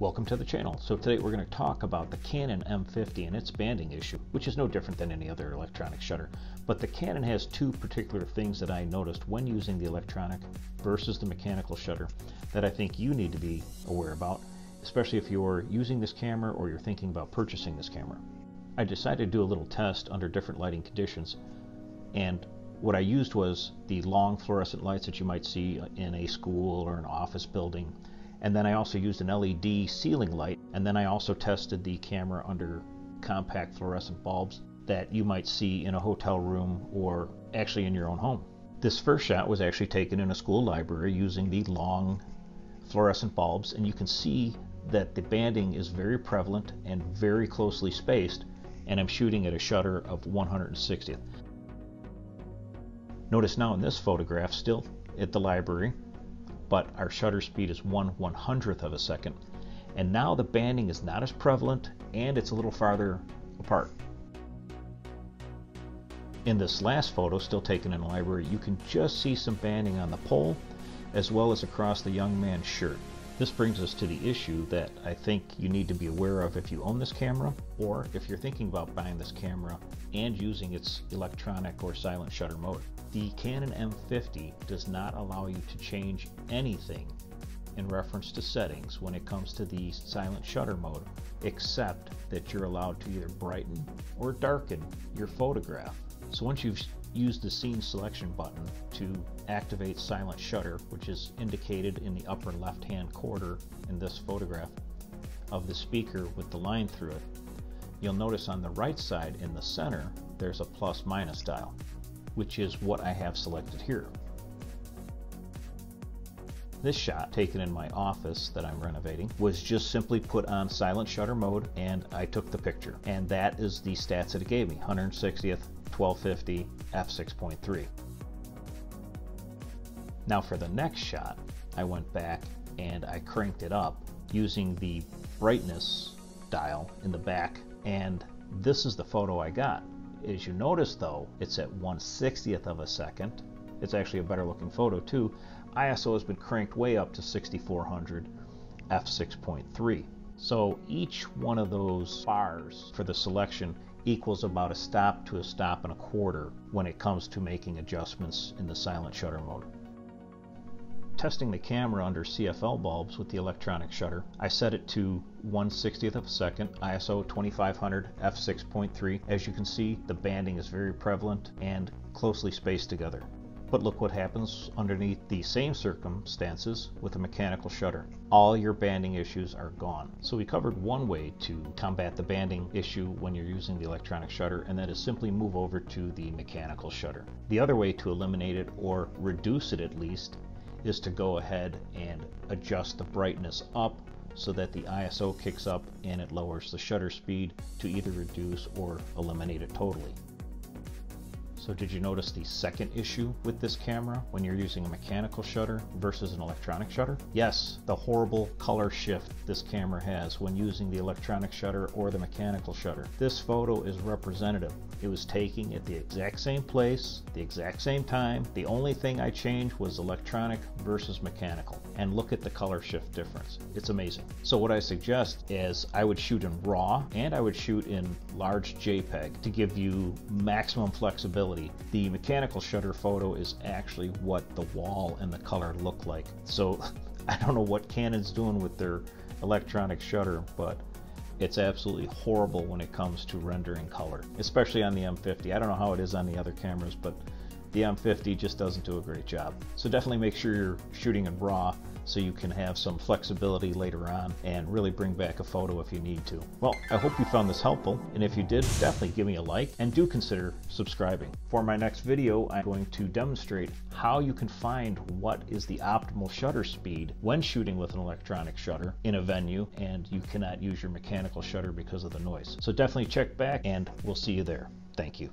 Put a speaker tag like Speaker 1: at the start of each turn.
Speaker 1: Welcome to the channel. So today we're going to talk about the Canon M50 and its banding issue, which is no different than any other electronic shutter. But the Canon has two particular things that I noticed when using the electronic versus the mechanical shutter that I think you need to be aware about, especially if you're using this camera or you're thinking about purchasing this camera. I decided to do a little test under different lighting conditions and what I used was the long fluorescent lights that you might see in a school or an office building and then I also used an LED ceiling light. And then I also tested the camera under compact fluorescent bulbs that you might see in a hotel room or actually in your own home. This first shot was actually taken in a school library using the long fluorescent bulbs and you can see that the banding is very prevalent and very closely spaced and I'm shooting at a shutter of 160th. Notice now in this photograph still at the library but our shutter speed is 1 100th of a second. And now the banding is not as prevalent and it's a little farther apart. In this last photo, still taken in the library, you can just see some banding on the pole as well as across the young man's shirt. This brings us to the issue that I think you need to be aware of if you own this camera or if you're thinking about buying this camera and using its electronic or silent shutter mode. The Canon M50 does not allow you to change anything in reference to settings when it comes to the silent shutter mode, except that you're allowed to either brighten or darken your photograph. So once you've used the scene selection button to activate silent shutter, which is indicated in the upper left hand quarter in this photograph of the speaker with the line through it, you'll notice on the right side in the center there's a plus minus dial which is what I have selected here. This shot, taken in my office that I'm renovating, was just simply put on silent shutter mode and I took the picture. And that is the stats that it gave me, 160th, 1250, f6.3. Now for the next shot, I went back and I cranked it up using the brightness dial in the back and this is the photo I got. As you notice though, it's at 1 60th of a second. It's actually a better looking photo too. ISO has been cranked way up to 6400 f6.3. So each one of those bars for the selection equals about a stop to a stop and a quarter when it comes to making adjustments in the silent shutter mode testing the camera under CFL bulbs with the electronic shutter, I set it to 1 60th of a second, ISO 2500 f6.3. As you can see, the banding is very prevalent and closely spaced together. But look what happens underneath the same circumstances with a mechanical shutter. All your banding issues are gone. So we covered one way to combat the banding issue when you're using the electronic shutter, and that is simply move over to the mechanical shutter. The other way to eliminate it or reduce it at least is to go ahead and adjust the brightness up so that the ISO kicks up and it lowers the shutter speed to either reduce or eliminate it totally. So did you notice the second issue with this camera when you're using a mechanical shutter versus an electronic shutter? Yes, the horrible color shift this camera has when using the electronic shutter or the mechanical shutter. This photo is representative. It was taken at the exact same place, the exact same time. The only thing I changed was electronic versus mechanical. And look at the color shift difference. It's amazing. So what I suggest is I would shoot in RAW and I would shoot in large JPEG to give you maximum flexibility the mechanical shutter photo is actually what the wall and the color look like. So I don't know what Canon's doing with their electronic shutter, but it's absolutely horrible when it comes to rendering color, especially on the M50. I don't know how it is on the other cameras, but the M50 just doesn't do a great job. So definitely make sure you're shooting in RAW so you can have some flexibility later on and really bring back a photo if you need to. Well, I hope you found this helpful, and if you did, definitely give me a like and do consider subscribing. For my next video, I'm going to demonstrate how you can find what is the optimal shutter speed when shooting with an electronic shutter in a venue and you cannot use your mechanical shutter because of the noise. So definitely check back and we'll see you there. Thank you.